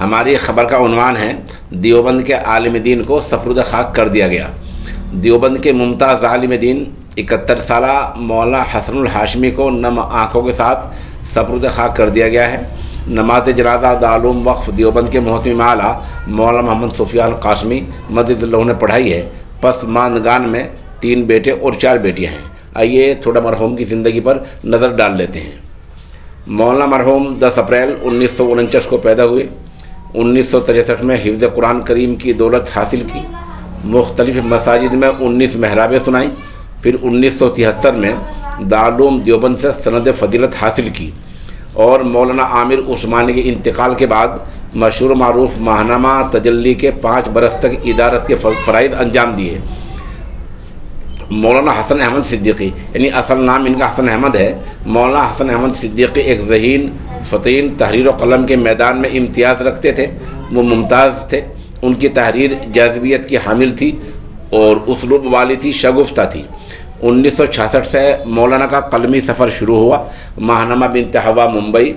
ہماری خبر کا عنوان ہے، دیوبند کے عالم دین کو سفرد خاک کر دیا گیا۔ دیوبند کے ممتاز عالم دین، اکہتر سالہ مولانا حسن الحاشمی کو نم آنکھوں کے ساتھ سفرد خاک کر دیا گیا ہے۔ نماز جنازہ دعلوم وقف، دیوبند کے محتم اعلیٰ مولانا محمد سفیان قاسمی مدد اللہ نے پڑھائی ہے۔ پس ماندگان میں تین بیٹے اور چار بیٹیاں ہیں۔ آئیے تھوڑا مرحوم کی زندگی پر نظر ڈال لیتے ہیں۔ مولانا مرحوم دس اپریل انیس سو انچاس کو پیدا ہوئے۔ انیس سو تریسٹھ میں حفظ قرآن کریم کی دولت حاصل کی۔ مختلف مساجد میں انیس محرابیں سنائیں۔ پھر انیس سو تہتر میں دارالعلوم دیوبند سے سند فضیلت حاصل کی۔ اور مولانا عامر عثمانی کے انتقال کے بعد مشہور معروف ماہنامہ تجلی کے پانچ برس تک ادارت کے فرائض انجام دیے۔ مولانا حسن احمد صدیقی یعنی اصل نام ان کا حسن احمد ہے۔ مولانا حسن احمد صدیقی ایک ذہین فتین تحریر و قلم کے میدان میں امتیاز رکھتے تھے۔ وہ ممتاز تھے۔ ان کی تحریر جاذبیت کی حامل تھی اور اسلوب والی تھی، شگفتہ تھی۔ انیس سو چھیاسٹھ سے مولانا کا قلمی سفر شروع ہوا۔ ماہنامہ بنت ہوا ممبئی۔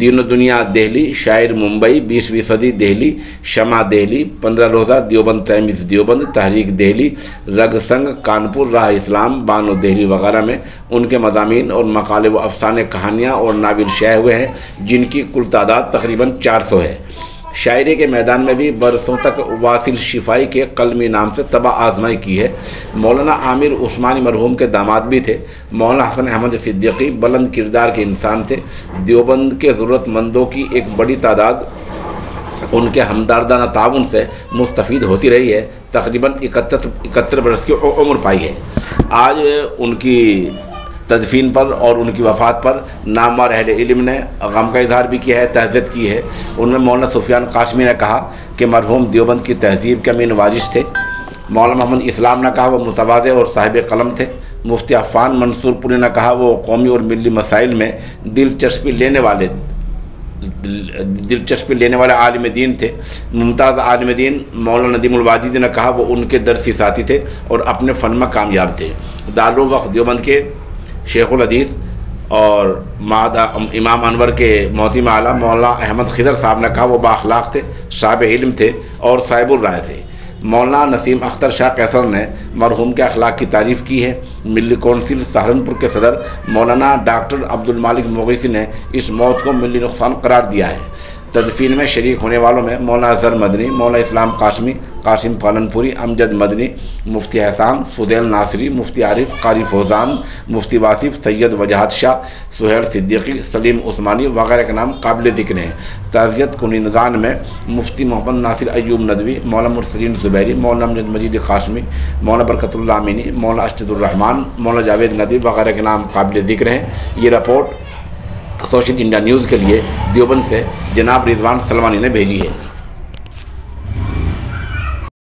دین و دنیا، دہلی۔ شاعر، ممبئی۔ بیسویں صدی، دہلی۔ شمع، دہلی۔ پندرہ روزہ، دیوبند، تیمیز، دیوبند۔ تحریک، دہلی۔ رگ سنگ، کانپور، راہ اسلام بانو دہلی وغیرہ میں۔ ان کے مضامین اور مقالے و افسانے کہانیاں اور ناول شائع ہوئے ہیں، جن کی کل تعداد تقریباً چار سو ہے۔ شاعری کے میدان میں بھی برسوں تک واصل شفائی کے قلمی نام سے تباہ آزمائی کی ہے۔ مولانا عامر عثمانی مرحوم کے داماد بھی تھے۔ مولانا حسن احمد صدیقی بلند کردار کے انسان تھے۔ دیوبند کے ضرورت مندوں کی ایک بڑی تعداد ان کے ہمدردانہ تعاون سے مستفید ہوتی رہی ہے۔ تقریباً اکتر اکہتر برس کی عمر پائی ہے۔ آج ان کی تدفین پر اور ان کی وفات پر نامور اہل علم نے غم کا اظہار بھی کیا ہے تہذیت کی ہے۔ ان میں مولانا سفیان قاسمی نے کہا کہ مرحوم دیوبند کی تہذیب کے امین واجش تھے۔ مولانا محمد اسلام نے کہا وہ متوازے اور صاحب قلم تھے۔ مفتی عفان منصور پوری نے کہا وہ قومی اور ملی مسائل میں دلچسپی لینے والے، دلچسپی لینے والے عالم دین تھے۔ ممتاز عالم دین مولانا ندیم الواجد نے کہا وہ ان کے درسی ساتھی تھے اور اپنے فن میں کامیاب تھے۔ دارالوقت دیوبند کے شیخ الحدیث اور مادہ امام انور کے محتم اعلیٰ مولانا احمد خضر صاحب نے کہا وہ بااخلاق تھے، صاحب علم تھے اور صاحب الرائے تھے۔ مولانا نسیم اختر شاہ قیصر نے مرحوم کے اخلاق کی تعریف کی ہے۔ ملی کونسل سہارنپور کے صدر مولانا ڈاکٹر عبد المالک مغیثی نے اس موت کو ملی نقصان قرار دیا ہے۔ تدفین میں شریک ہونے والوں میں مولانا اظہر مدنی، مولانا اسلام قاسمی، قاسم پالنپوری، امجد مدنی، مفتی احسان فدیل ناصری، مفتی عارف، قاری فوزان، مفتی واصف، سید وجہت شاہ، سہیل صدیقی، سلیم عثمانی وغیرہ کے نام قابل ذکر ہیں۔ تعزیت کنندگان میں مفتی محمد ناصر ایوب ندوی، مولانا مرسلین زبیری، مولانا امجد مجید قاسمی، مولانا برکت اللہ امینی، مولانا اشتد الرحمان مولانا جاوید ندوی وغیرہ کے نام قابل ذکر ہیں۔ یہ رپورٹ سوشل انڈیا نیوز کے لیے دیوبند سے جناب رضوان سلمانی نے بھیجی ہے۔